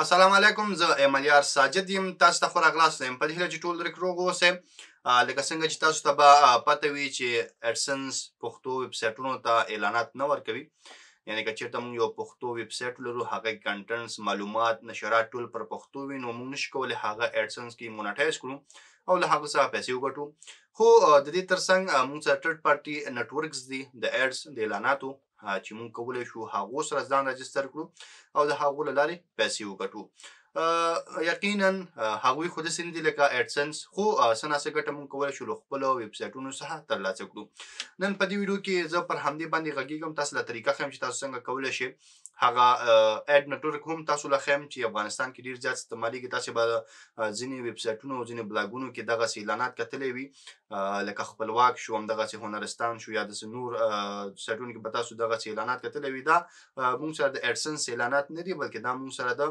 السلام علیکم زه ایملیار ساجد یم تاسو ته خو راغلاست یم په دې هیله چې ټول درک روغ اوسئ لکه څنګه چې تاسو ته به پته وي چې اډسنس پښتو ویب سایټونو ته اعلانات نه ورکوي یعنی که چیرته موږ یو پښتو ویب سایټ لرو هغه کنټنټس معلومات نشرات ټول پر پښتو وي نو موږ نشو کولی هغه اډسنس کې مونټایز کړو او له هغه څخه پیسې وګټو خو د دې ترڅنګ موږ سره ټرډ پارټي نتورکس دي د اډس د اعلاناتو چې مونږ کولای شو هغو سره ځان راجستر کړو او د هغو له لارې پیسې وګټو یقینا هغوی خو داسې نه دي لکه اډسنس خو څه ناڅه ګټه مونږ کولی شو له خپلو ویب سایټونو څخه ترلاسه کړو نن په دې ویډیو کې زه پر همدې باندې غږیږم تاسو له طریقه ښیم چې تاسو څنګه کولی شئ هغه اډ نټورک هم تاسو له خیم چې افغانستان کې ډیر زیات استعمالیږي تاسو به ځینې ویب سایټونو او ځینې بلاګونو کې دغه اعلانات کتلی وي لکه خپلواک شو هم دغه هنرستان شو یا د نور سایټونو کې به تاسو دغه اعلانات کتلې وي دا موږ سره د اډسنس اعلانات نه دي بلکې دا موږ سره د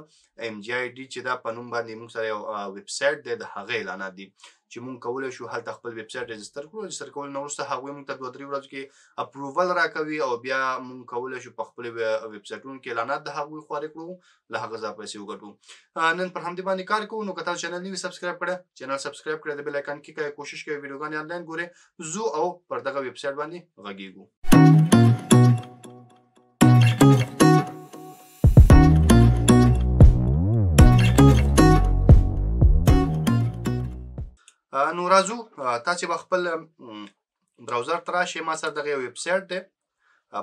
ایم جی آی ډي چې دا په نوم باندې موږ سره یو ویب سایټ دی د هغه اعلانات دي چې مونږ کولای شو هلته خپل ویب سټ ريجستر کړو ريجستر کول نو ورسته هغه مونږ ته دوه درې ورځې کې اپروول راکوي او بیا مونږ کولای شو په خپل ویب سټونو کې اعلانات د هغه خوري کړو له هغه ځا پیسې وګټو نن پر همدې باندې کار کوو نو که تاسو چینل نیو سبسکرایب کړئ چینل سبسکرایب کړئ د بیل آیکن کې کوي کوشش کوي ویډیوګانې آنلاین ګورئ زو او پر دغه ویب سایټ باندې غږیږو نو راځو تاسو به خپل براوزر تراشي ما سره دغه ویب سایټ دی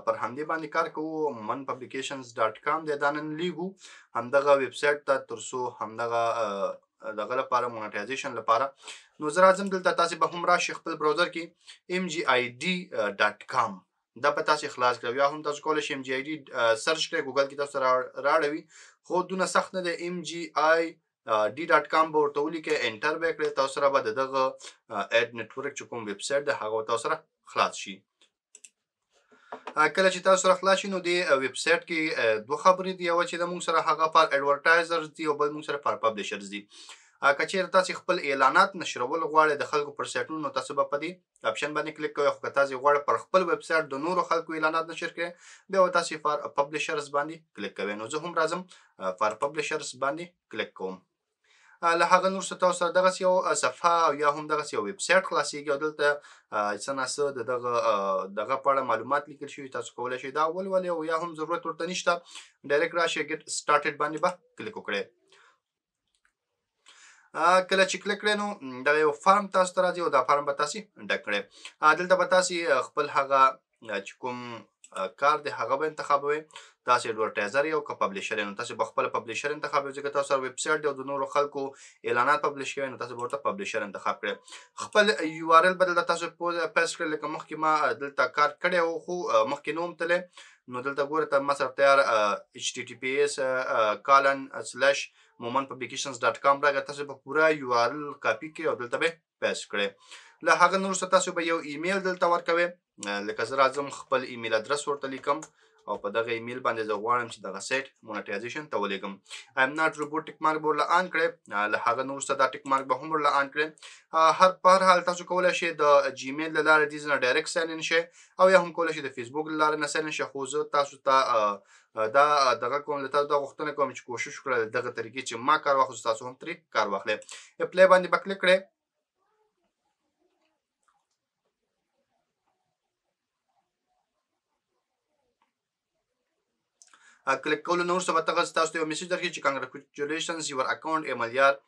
پر همدې باندې کار کوو من پبلیکیشنز ډاټ کام دی دا نن لیږو همدغه ویب سایټ ته تر څو همدغه دغه لپاره مونټایزیشن لپاره نو زه راځم دلته تاسو به هم راشي خپل براوزر کې mgid.com دا په تاسو خلاص کړو یا هم تاسو کولای شئ mgid سرچ کړئ ګوګل کې تاسو راړوي خو دونه سخت نه دی mgi ډي ډاټ کام به ورته ولیکئ انټر به کړئ تاسو سره به دغه اډ نتورک چې کوم ویب سایټ ده هغه تاسو سره خلاص شي کله چې تاسو سره خلاص شي نو د ویب سایټ کې دوه خبرې دي یو چې د موږ سره هغه پر اډورټایزرز دي او بل موږ سره پر پبلشرز دي که چیرې تاسو خپل اعلانات نشرول غواړئ د خلکو پر سایټونو نو تاسو به په دې اپشن باندې کلیک کوئ خو که تاسو غواړئ پر خپل ویب سایټ د نورو خلکو اعلانات نشر کړئ بیا به تاسو پر پبلشرز باندې کلیک کوئ نو زه هم راځم پر پبلشرز باندې کلیک کوم له هغه نور څه تاسو سره دغسې یو صفحه او یا هم دغسې یو ویب سایټ خلاصېږي او دلته څه نه څه د دغه دغه په اړه معلومات لیکل شوي تاسو کولی شئ دا ولولئ او یا هم ضرورت ورته نشته ډایرکټ راشئ ګټ سټارټډ باندې به کلیک وکړئ کله چې کلیک کړئ نو دغه یو فارم تاسو ته راځي او دا فارم به تاسو ډک کړئ دلته به تاسو خپل هغه چې کوم کار دی هغه به انتخابوي تاسو اډورټایزر یو که پبلشر نو تاسو به خپل پبلشر انتخاب کوئ ځکه تاسو سره ویب سایټ دی او د نورو خلکو اعلانات پبلش کوي نو تاسو به ورته پبلشر انتخاب کړئ خپل یو آر ال به دلته تاسو پیسټ کړئ لکه مخکې ما دلته کار کړی و خو مخکې نه وم تللی نو دلته ګوره ته ما سره تیار ایچ ټي ټي پي ایس کالن سلش مومن پبلیکیشنز ډاټ کام راغی تاسو به پوره یو آر ال کاپي کړئ او دلته به پیسټ کړئ له هغه نور څه تاسو به یو ایمیل دلته ورکوي لکه زه راځم خپل ایمیل ادرس ورته لیکم او په دغه ایمیل باندې زه غواړم چې دغه سایټ مونټایزیشن ته ولېږم ایم ناټ روبوټ ټیک مارک به ورله آن کړئ له هغه نه وروسته دا ټیک مارک به هم ورله آن کړئ هر په هر حال تاسو کولی شئ د جیمیل له لارې دې ځنه ډایرکټ ساین ان شئ او یا هم کولی شئ د فیسبوک له لارې نه ساین ان شئ خو زه تاسو ته دا دغه کوم له تاسو دا غوښتنه کوم چې کوشش وکړئ دغه طریقې چې ما کار واخلو تاسو هم ترې کار واخلئ اپلای باندې به کلیک کړئ کلیک کولو نه وروسته به تاسو ته یو میسج درکړي چې کانګریچولیشنز یور اکاونټ ایملیار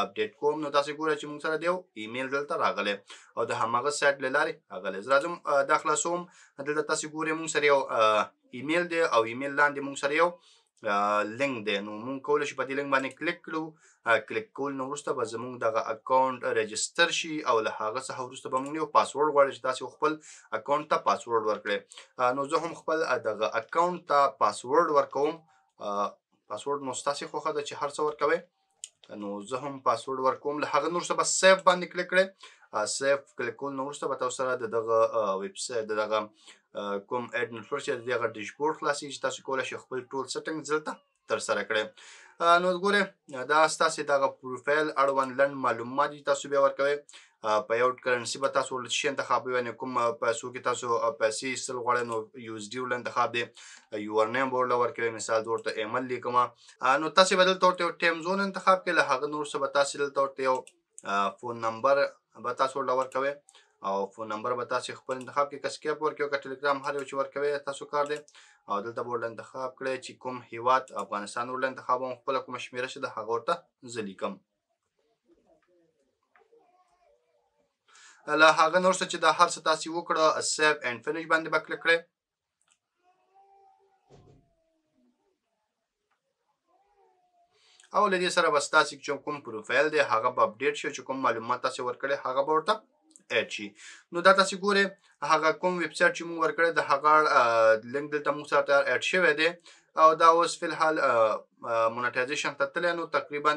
اپډیټ کوم نو تاسو ګورئ چې موږ سره دیو ایمیل دلته راغلی او د همغه سایت له لارې راغلی زه راځم دا خلاصوم دلته تاسو ګورئ موږ سره یو ایمیل دی او ایمیل لاندې موږ سره یو لینک دی نو موږ کولی شو په دې لینک باندې کلیک کړو کلیک کول نو وروسته به زموږ دغه اکاونټ رجستر شي او له هغه څخه وروسته به موږ یو پاسورډ غواړي چې تاسو خپل اکاونټ ته پاسورډ ورکړي نو زه هم خپل دغه اکاونټ ته پاسورډ ورکوم پاسورډ نو ستاسو خوخه ده چې هر څه ورکوي نو زه هم پاسورډ ورکوم له هغه نور څه بس سیف باندې کلیک کړئ سیف کلیک کول نو وروسته به تاسو سره د دغه ویب سایټ د دغه کوم اډ نټورک چې دغه ډیشبورډ خلاصي چې تاسو کولای شئ خپل ټول سټینګ دلته تر سره کړئ نو ګوره دا ستاسو دغه پروفایل اړوند لند معلومات تاسو به ورکوي په یو کرنسی به تاسو ولت شي انتخاب یعنی کوم پیسو کې تاسو پیسې ایستل غواړئ نو یو اس ډي ول انتخاب دی یور نیم به ورله ورکوي مثال زه ورته ایمل لیکم نو تاسو به دلته ورته یو ټایم زون انتخاب کړئ له هغه نه وروسته به تاسو دلته ورته یو فون نمبر به تاسو ورله ورکوي او فون نمبر به تاسو خپل انتخاب کې که سکیپ ورکوي که ټلیګرام هر یو چې ورکوي تاسو کار دی او دلته به ورله انتخاب کړئ چې کوم هیواد افغانستان ورله انتخابوم خپله کومه شمېره چې د هغه ورته زه لیکم له هغه نور څه چې دا هر څه تاسو وکړه سیو اینډ فینیش باندې به کلیک کړئ او لدې سره بس تاسو چې کوم پروفایل دی هغه به اپډیټ شي چې کوم معلومات تاسو ورکړي هغه به ورته اډ شي نو دا تاسو ګوره هغه کوم ویب سټ چې موږ ورکړی د هغه لینک دلته موږ سره تیار اډ شوی دی او دا اوس فل حال مونټایزیشن ته تللی نو تقریبا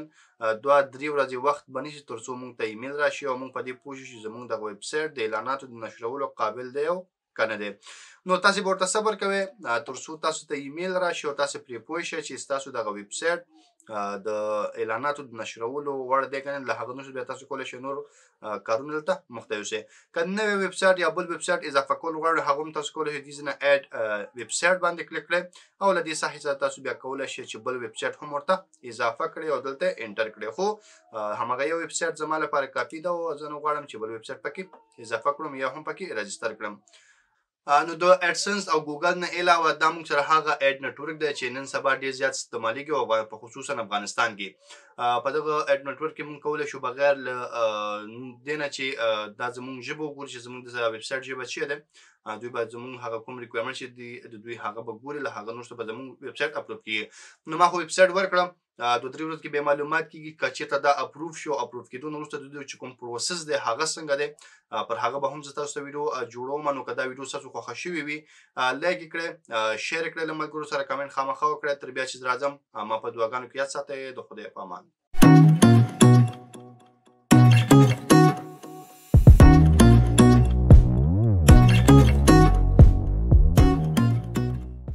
دوه درې ورځې وخت به نیسي تر څو موږ ته ایمیل راشي او موږ په دې پوه شو چې زموږ دغه ویب سایټ د اعلاناتو د نشرولو قابل دی او کنه دی نو تاسو ورته صبر کوئ تر څو تاسو ته ایمیل راشي او تاسو پرې پوه شئ چې تاسو دغه ویب سایټ د اعلاناتو د نشرولو وړ دی کنه له هغه نشو بیا تاسو کولای شئ نور کارونه دلته مخته یوسئ که نوی ویب سایټ یا بل ویب سایټ اضافه کول غواړئ هغه هم تاسو کولای شئ دې ځینه اډ ویب سایټ باندې کلیک کړئ او له دې ساحې څخه تاسو بیا کولای شئ چې بل ویب سایټ هم ورته اضافه کړئ او دلته انټر کړئ خو همغه یو ویب سایټ زما لپاره کافي ده او زه نه غواړم چې بل ویب سایټ پکې اضافه کړم یا هم پکې رجستر کړم نو د اډسنس او ګوګل نه علاوه دا موږ سره هغه اډ نټورک دی چې نن سبا ډیر زیات استعمالیږي او په خصوصا افغانستان کې په دغه اډ نټورک کې موږ کولای شو بغیر له دینه چې دا زموږ ژبه وګوري چې زموږ د ویب سایټ ژبه چی ده دوی به زموږ هغه کوم ریکوایرمنټ چې د دوی هغه به ګوري له هغه نور څه به زموږ ویب سایټ اپلوډ کیږي نو ما خو ویب سایټ ورکړم دوه درې ورځې کې به معلومات کیږي کچې ته دا اپروف شو اپروف کېدو نه وروسته د دوی چې کوم پروسس دی هغه څنګه دی پر هغه به هم زه تاسو ته ویډیو جوړوم نو که دا ویډیو ستاسو خوښه شوې وي لایک کړئ شیر کړئ له ملګرو سره کمنټ خامخا وکړئ تر بیا چې راځم ما په دعاګانو کې یاد ساتئ د خدای په امان